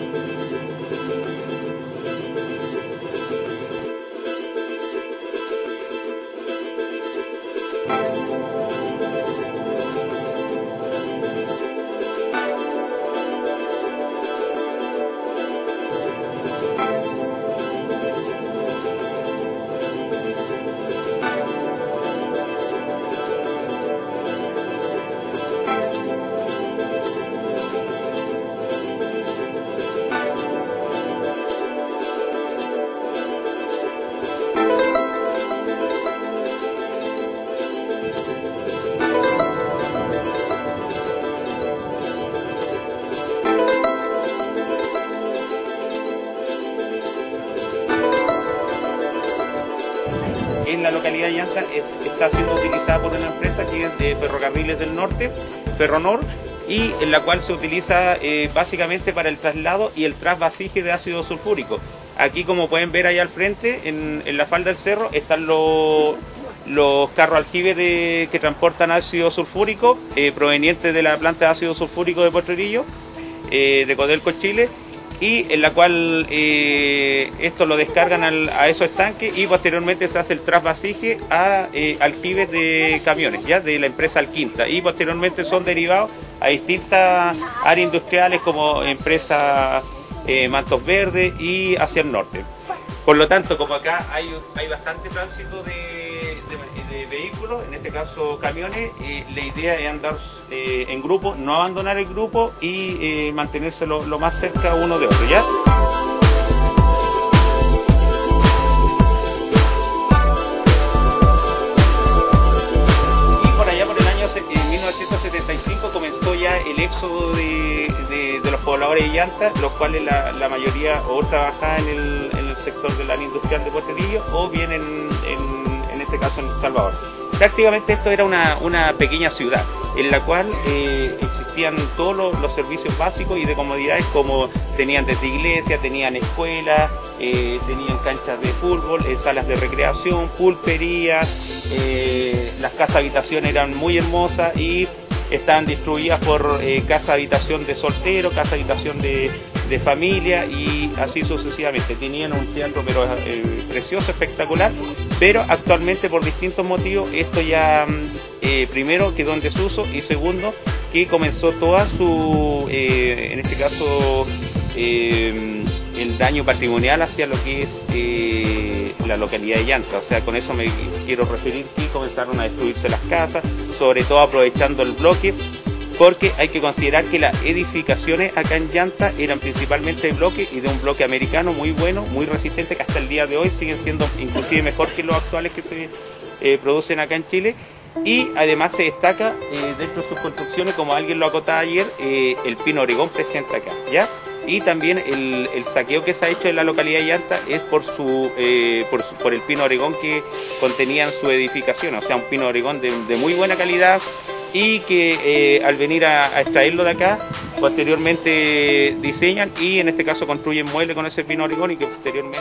en la localidad es- está siendo utilizada por una empresa que es de Ferrocarriles del Norte, Ferronor, y en la cual se utiliza eh, básicamente para el traslado y el trasvasije de ácido sulfúrico. Aquí como pueden ver ahí al frente, en, la falda del cerro, están los, los carros aljibes que transportan ácido sulfúrico eh, provenientes de la planta de ácido sulfúrico de Potrerillo, eh, de Codelco Chile, y en la cual eh, esto lo descargan al- a esos estanques y posteriormente se hace el trasvasije a eh, aljibes de camiones, ya de la empresa Alquinta, y posteriormente son derivados a distintas áreas industriales como empresa eh, Mantos Verdes y hacia el norte. Por lo tanto, como acá hay, hay bastante tránsito de, de- de vehículos, en este caso camiones, eh, la idea es andar eh, en grupo, no abandonar el grupo y eh, mantenerse lo, más cerca uno de otro, ¿ya? Y por allá por el año en 1975 comenzó ya el éxodo de, de- de los pobladores de Llanta, los cuales la, la mayoría o trabajaban en el, en el sector del área industrial de Puerterillo o bien en, en- en este caso en El Salvador. Prácticamente esto era una, una pequeña ciudad en la cual eh, existían todos los, servicios básicos y de comodidades como tenían desde iglesia, tenían escuelas, eh, tenían canchas de fútbol, eh, salas de recreación, pulperías, las casas habitación eran muy hermosas y estaban distribuidas por casa habitación de soltero, casa habitación de, de familia y así sucesivamente. Tenían un teatro pero precioso, espectacular, pero actualmente por distintos motivos esto ya mm, eh, primero quedó en desuso y segundo que comenzó toda su, eh, en este caso, eh, el daño patrimonial hacia lo que es la localidad de Llanta. O sea, con eso me quiero referir que comenzaron a destruirse las casas, sobre todo aprovechando el bloque, porque hay que considerar que las edificaciones acá en Llanta eran principalmente de bloque y de un bloque americano muy bueno, muy resistente, que hasta el día de hoy siguen siendo inclusive mejor que los actuales que se eh, producen acá en Chile. Y además se destaca eh, dentro de sus construcciones, como alguien lo acotaba ayer, eh, el pino Oregón presente acá, ¿ya? Y también el, saqueo que se ha hecho en la localidad de Llanta es por su, por, el pino Oregón que contenían su edificación, o sea, un pino Oregón de, de muy buena calidad y que eh, al venir a, extraerlo de acá, posteriormente diseñan y en este caso construyen muebles con ese pino Oregón y que posteriormente